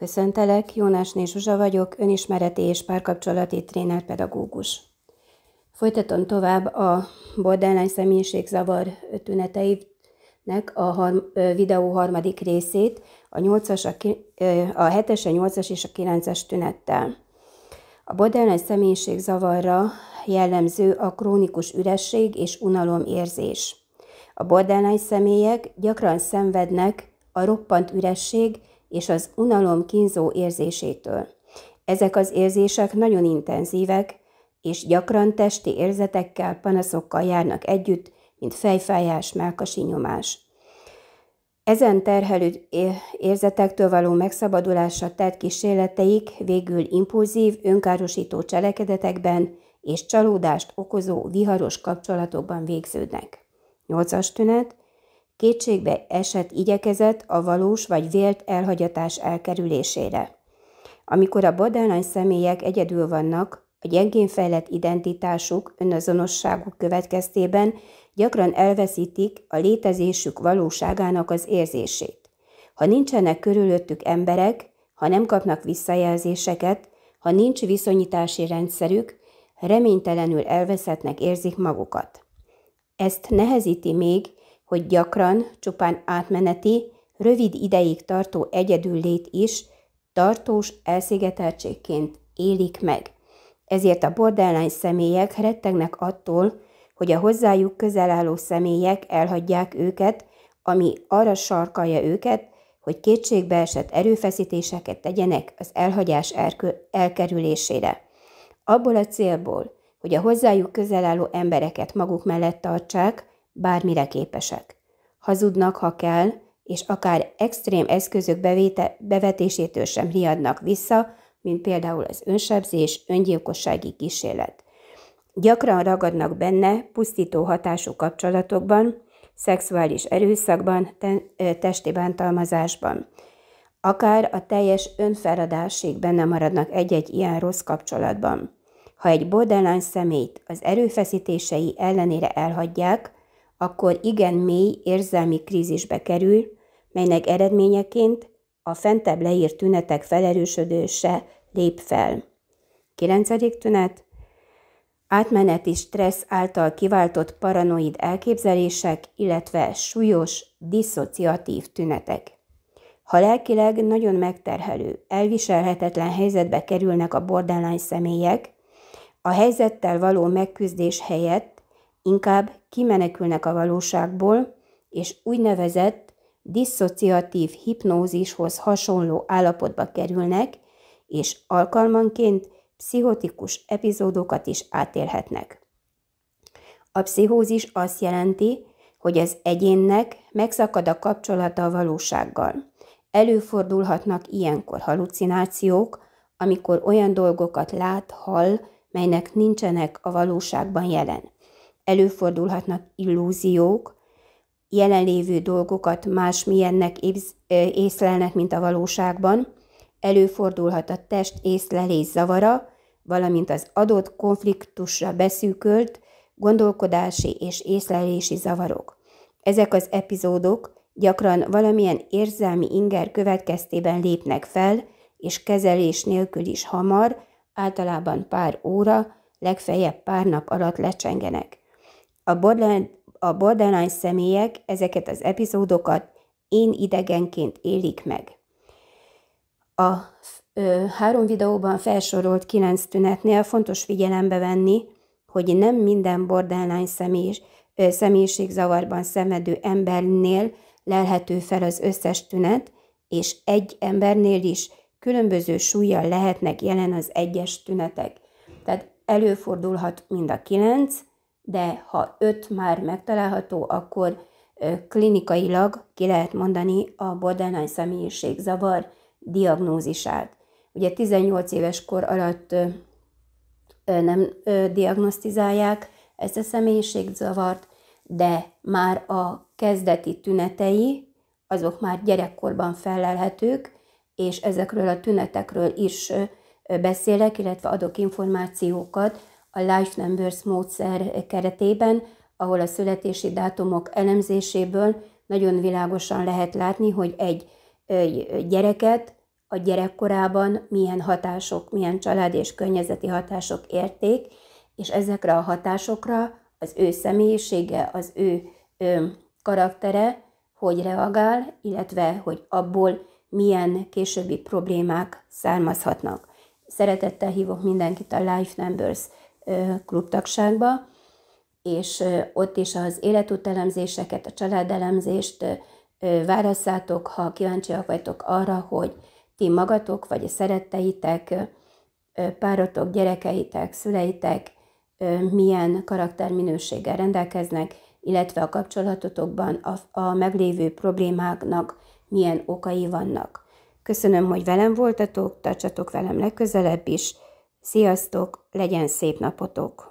Köszöntelek, Jónásné Zsuzsa vagyok, önismereti és párkapcsolati trénerpedagógus. Folytatom tovább a borderline személyiségzavar tüneteinek a har- videó harmadik részét, a, 8-as, a, a 7-es, a 8-as és a 9-es tünettel. A borderline személyiségzavarra jellemző a krónikus üresség és unalom érzés. A borderline személyek gyakran szenvednek a roppant üresség és az unalom kínzó érzésétől. Ezek az érzések nagyon intenzívek, és gyakran testi érzetekkel, panaszokkal járnak együtt, mint fejfájás, melkasi nyomás. Ezen terhelő érzetektől való megszabadulása tett kísérleteik végül impulzív, önkárosító cselekedetekben és csalódást okozó viharos kapcsolatokban végződnek. Nyolcas tünet, kétségbe esett igyekezett a valós vagy vélt elhagyatás elkerülésére. Amikor a borderline személyek egyedül vannak, a gyengén fejlett identitásuk, önazonosságuk következtében gyakran elveszítik a létezésük valóságának az érzését. Ha nincsenek körülöttük emberek, ha nem kapnak visszajelzéseket, ha nincs viszonyítási rendszerük, reménytelenül elveszettnek érzik magukat. Ezt nehezíti még, hogy gyakran csupán átmeneti, rövid ideig tartó egyedüllét is tartós elszigeteltségként élik meg. Ezért a borderline személyek rettegnek attól, hogy a hozzájuk közel álló személyek elhagyják őket, ami arra sarkalja őket, hogy kétségbeesett erőfeszítéseket tegyenek az elhagyás elkerülésére. Abból a célból, hogy a hozzájuk közel álló embereket maguk mellett tartsák, bármire képesek. Hazudnak, ha kell, és akár extrém eszközök bevéte, bevetésétől sem riadnak vissza, mint például az önsebzés, öngyilkossági kísérlet. Gyakran ragadnak benne pusztító hatású kapcsolatokban, szexuális erőszakban, te- testi bántalmazásban. Akár a teljes önfeladásig benne maradnak egy-egy ilyen rossz kapcsolatban. Ha egy borderline szemét az erőfeszítései ellenére elhagyják, akkor igen mély érzelmi krízisbe kerül, melynek eredményeként a fentebb leírt tünetek felerősödése lép fel. 9. tünet átmeneti stressz által kiváltott paranoid elképzelések, illetve súlyos, diszociatív tünetek. Ha lelkileg nagyon megterhelő, elviselhetetlen helyzetbe kerülnek a borderline személyek, a helyzettel való megküzdés helyett inkább kimenekülnek a valóságból, és úgynevezett diszociatív hipnózishoz hasonló állapotba kerülnek, és alkalmanként pszichotikus epizódokat is átélhetnek. A pszichózis azt jelenti, hogy az egyénnek megszakad a kapcsolata a valósággal. Előfordulhatnak ilyenkor halucinációk, amikor olyan dolgokat lát, hall, melynek nincsenek a valóságban jelen. Előfordulhatnak illúziók, jelenlévő dolgokat másmilyennek észlelnek, mint a valóságban, előfordulhat a test észlelés zavara, valamint az adott konfliktusra beszűkölt gondolkodási és észlelési zavarok. Ezek az epizódok gyakran valamilyen érzelmi inger következtében lépnek fel, és kezelés nélkül is hamar, általában pár óra, legfeljebb pár nap alatt lecsengenek. A borderline, a borderline személyek ezeket az epizódokat én idegenként élik meg. A ö, három videóban felsorolt kilenc tünetnél fontos figyelembe venni, hogy nem minden borderline személyis, ö, személyiségzavarban szenvedő embernél lelhető fel az összes tünet, és egy embernél is különböző súlyjal lehetnek jelen az egyes tünetek. Tehát előfordulhat mind a kilenc, de ha öt már megtalálható, akkor klinikailag ki lehet mondani a borderline személyiségzavar diagnózisát. Ugye 18 éves kor alatt nem diagnosztizálják ezt a személyiségzavart, de már a kezdeti tünetei, azok már gyerekkorban felelhetők, és ezekről a tünetekről is beszélek, illetve adok információkat a Life Numbers módszer keretében, ahol a születési dátumok elemzéséből nagyon világosan lehet látni, hogy egy gyereket a gyerekkorában milyen hatások, milyen család és környezeti hatások érték, és ezekre a hatásokra az ő személyisége, az ő ö, karaktere hogy reagál, illetve hogy abból milyen későbbi problémák származhatnak. Szeretettel hívok mindenkit a Life Numbers klubtagságba, és ott is az életútelemzéseket, a családelemzést válasszátok, ha kíváncsiak vagytok arra, hogy ti magatok, vagy a szeretteitek, párotok, gyerekeitek, szüleitek milyen karakterminőséggel rendelkeznek, illetve a kapcsolatotokban a, a meglévő problémáknak milyen okai vannak. Köszönöm, hogy velem voltatok, tartsatok velem legközelebb is. Sziasztok, legyen szép napotok!